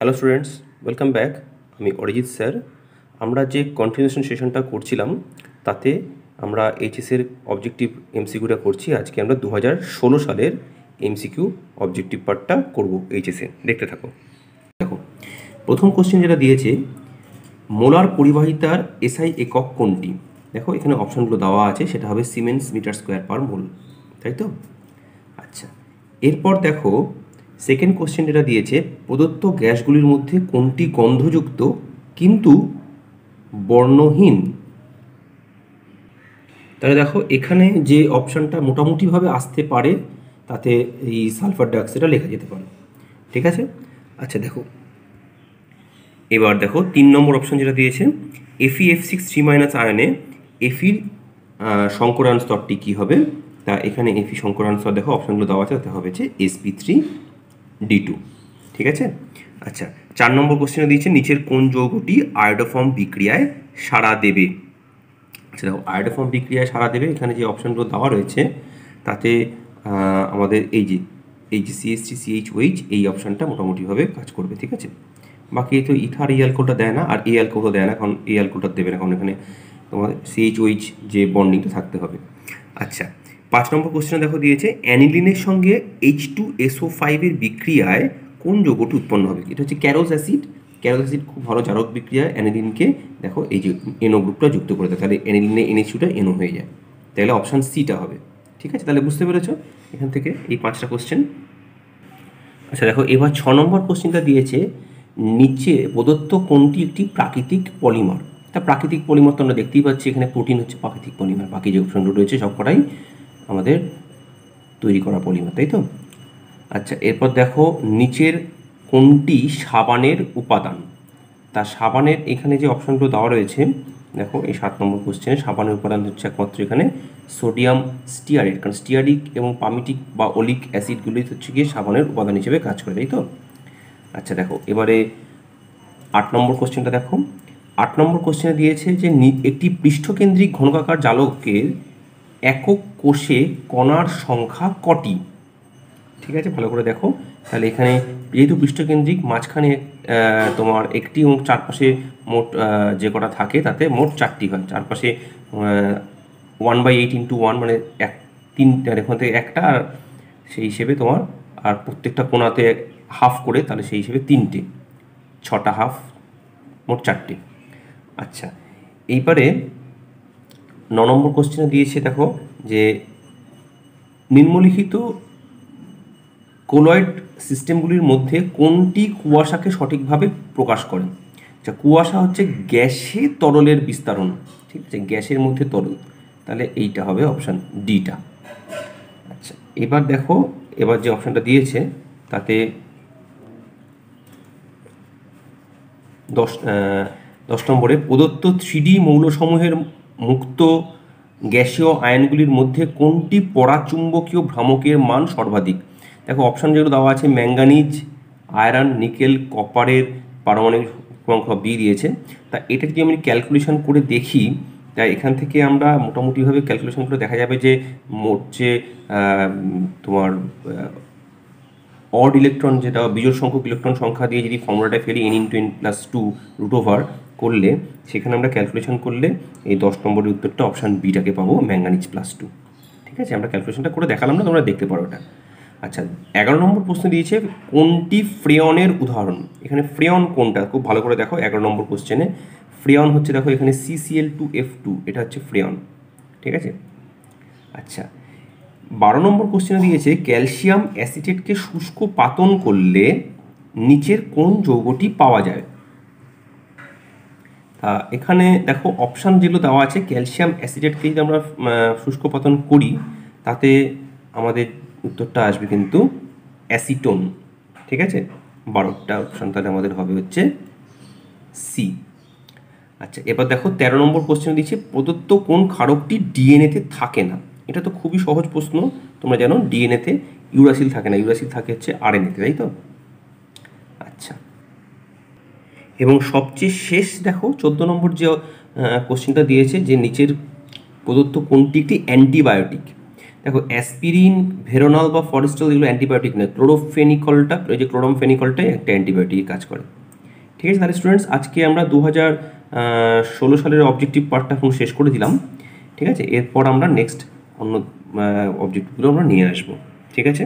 Hello students, welcome back. আমি Arijit sir. আমরা যে কন্টিনিউশন সেশনটা করছিলাম, তাতে আমরা এইচএসের অবজেক্টিভ এমসিকিউটা করছি। আজকে আমরা দু হাজার ষোলো সালের এমসিকিউ অবজেক্টিভ পার্টটা করব এইচএসে দেখতে থাকো। দেখো, প্রথম কোশ্চেন যেটা দিয়েছে মোলার পরিবাহিতার এসআই একক কোনটি? দেখো, এখানে অপশনগুলো দেওয়া আছে, সেটা হবে siemens metre square per mole তাই তো? আচ্ছা এরপর দেখো সেকেন্ড কোশ্চেন যেটা দিয়েছে, প্রদত্ত গ্যাসগুলির মধ্যে কোনটি গন্ধযুক্ত, কিন্তু বর্ণহীন? তাহলে দেখো, এখানে যে অপশানটা মোটামুটিভাবে আসতে পারে, তাতে এই সালফার ডাইঅক্সাইডটা লেখা যেতে পারে। ঠিক আছে? আচ্ছা দেখো। এবার দেখো, তিন নম্বর অপশন যেটা দিয়েছে এফি এফ সিক্স থ্রি মাইনাস আয়নে এফির সংকরায়ন স্তরটি কী হবে? তা এখানে এফি সংকরায়ন স্তর দেখো অপশনগুলো দেওয়া আছে হবে যে এসপি থ্রি ডি টু ঠিক আছে? আচ্ছা চার নম্বর কোশ্চেনে দিয়েছে, নিচের কোন যৌগটি আয়োডোফর্ম বিক্রিয়ায় সাড়া দেবে? আচ্ছা দেখো, আয়োডোফর্ম বিক্রিয়ায় সাড়া দেবে, এখানে যে অপশনগুলো দেওয়া রয়েছে, তাতে আমাদের এই যে এই যে সিএসটি সিএইচ ওইচ এই অপশানটা মোটামুটিভাবে কাজ করবে, ঠিক আছে? বাকি তো ইথার এই অ্যালকোলটা দেয় না, আর এই অ্যালকোলটা দেয় না কারণ এই অ্যালকোলটা দেবে না, কারণ এখানে তোমার সিএইচ ওইচ যে বন্ডিংটা থাকতে হবে। আচ্ছা পাঁচ নম্বর কোশ্চেনে দেখো দিয়েছে অ্যানিলিনের সঙ্গে এইচ টু এসও ফাইভের বিক্রিয়ায় কোন যৌগটি উৎপন্ন হবে? এটা হচ্ছে ক্যারোস অ্যাসিড। ক্যারোস অ্যাসিড খুব ভালো জারক বিক্রিয়া অ্যানিলিনকে দেখো এই যে এনো গ্রুপটা যুক্ত করে দেয়, তাহলে অ্যানিলিনে এনএইচটা এনো হয়ে যায়। তাহলে অপশান সিটা হবে। ঠিক আছে? তাহলে বুঝতে পেরেছ? এখান থেকে এই পাঁচটা কোশ্চেন আচ্ছা দেখো, এবার ছ নম্বর কোশ্চেনটা দিয়েছে, নিচে প্রদত্ত কোনটি একটি প্রাকৃতিক পলিমার? তা প্রাকৃতিক পলিমার তো আমরা দেখতেই পাচ্ছি, এখানে প্রোটিন হচ্ছে প্রাকৃতিক পলিমার, বাকি যে অপশনগুলো রয়েছে সবকটাই আমাদের তৈরি করা পলিমার, তাই তো? আচ্ছা এরপর দেখো নিচের কোনটি সাবানের উপাদান? তা সাবানের এখানে যে অপশনগুলো দেওয়া রয়েছে, দেখো এই সাত নম্বর কোশ্চেনে সাবানের উপাদান হচ্ছে একমাত্র এখানে সোডিয়াম স্টিয়ারেট কারণ স্টিয়ারিক এবং পামিটিক বা অলিক অ্যাসিডগুলি হচ্ছে গিয়ে সাবানের উপাদান হিসেবে কাজ করে, তাই তো? আচ্ছা দেখো, এবারে আট নম্বর কোশ্চেনটা দেখো। আট নম্বর কোশ্চেনে দিয়েছে যে একটি পৃষ্ঠকেন্দ্রিক ঘনকাকার জালকের একক কোষে কণার সংখ্যা কটি? ঠিক আছে, ভালো করে দেখো। তাহলে এখানে যেহেতু পৃষ্ঠকেন্দ্রিক, মাঝখানে তোমার একটি এবং চারপাশে মোট যে কটা থাকে তাতে মোট চারটি হয়। চারপাশে one by eight into one মানে এক তিনটা এখান থেকে একটা আর সেই হিসেবে তোমার, আর প্রত্যেকটা কোনাতে হাফ করে, তাহলে সেই হিসেবে তিনটে। ছটা হাফ মোট চারটে। আচ্ছা এইবারে ন নম্বর কোশ্চেনে দিয়েছে, দেখো, যে নিম্নলিখিত কোলয়েড সিস্টেমগুলির মধ্যে কোনটি কুয়াশাকে সঠিকভাবে প্রকাশ করে? আচ্ছা কুয়াশা হচ্ছে গ্যাসে তরলের বিস্তারণ, ঠিক আছে? গ্যাসের মধ্যে তরল। তাহলে এইটা হবে অপশান ডিটা আচ্ছা এবার দেখো, এবার যে অপশানটা দিয়েছে, তাতে দশ দশ নম্বরে, প্রদত্ত থ্রিডি মৌলসমূহের মুক্ত গ্যাসীয় আয়নগুলির মধ্যে কোনটি পরাচুম্বকীয় ভ্রামকের মান সর্বাধিক? দেখো অপশান যেগুলো দেওয়া আছে ম্যাঙ্গানিজ আয়রন নিকেল কপারের পারমাণবিক ক্রমাঙ্ক বি দিয়েছে। তা এটা যদি আমি ক্যালকুলেশন করে দেখি তাই এখান থেকে আমরা মোটামুটিভাবে ক্যালকুলেশন করে দেখা যাবে যে মোট যে তোমার অড ইলেকট্রন যেটা, বিজোড় সংখ্যক ইলেকট্রন সংখ্যা দিয়ে যদি ফর্মুলাটা ফেলি N into N plus two root over করলে, সেখানে আমরা ক্যালকুলেশন করলে এই দশ নম্বরের উত্তরটা অপশান বিটাকে পাবো ম্যাঙ্গানিজ প্লাস টু ঠিক আছে? আমরা ক্যালকুলেশনটা করে দেখালাম না, তোমরা দেখতে পারো ওটা। আচ্ছা এগারো নম্বর প্রশ্ন দিয়েছে, কোনটি ফ্রেয়নের উদাহরণ? এখানে ফ্রেয়ন কোনটা? খুব ভালো করে দেখো, এগারো নম্বর কোশ্চেনে ফ্রেয়ন হচ্ছে দেখো, এখানে সিসিএল টু এফ টু এটা হচ্ছে ফ্রেয়ন। ঠিক আছে? আচ্ছা বারো নম্বর কোশ্চেনে দিয়েছে ক্যালসিয়াম অ্যাসিটেটকে শুষ্ক পাতন করলে নিচের কোন যৌগটি পাওয়া যায়? এখানে দেখো অপশান যেগুলো দেওয়া আছে ক্যালসিয়াম অ্যাসিটেটকে যদি আমরা শুষ্ক পাতন করি, তাতে আমাদের উত্তরটা আসবে কিন্তু অ্যাসিটোন ঠিক আছে? বারোটা অপশান তাহলে আমাদের হবে হচ্ছে সি আচ্ছা এবার দেখো তেরো নম্বর কোশ্চেন দিচ্ছে, প্রদত্ত কোন ক্ষারকটি ডিএনএতে থাকে না? এটা তো খুবই সহজ প্রশ্ন, তোমরা জানো ডিএনএতে ইউরাসিল থাকে না, ইউরাসিল থাকে হচ্ছে আরএনএতে তাই তো আচ্ছা এবং সবচেয়ে শেষ দেখো, চোদ্দ নম্বর যে কোশ্চেনটা দিয়েছে যে নিচের প্রদত্ত কোনটি একটি অ্যান্টিবায়োটিক দেখো অ্যাসপিরিন ভেরোনাল বা ফরেস্টল এগুলো অ্যান্টিবায়োটিক নয় ক্লোরোফেনিকলটা ওই যে ক্লোরোমফেনিকলটাই একটা অ্যান্টিবায়োটিক কাজ করে। ঠিক আছে, তাহলে স্টুডেন্টস আজকে আমরা দু হাজার ষোলো সালের অবজেক্টিভ পার্টটা এখন শেষ করে দিলাম। ঠিক আছে, এরপর আমরা নেক্সট অন্য অবজেক্টিভগুলো আমরা নিয়ে আসব। ঠিক আছে?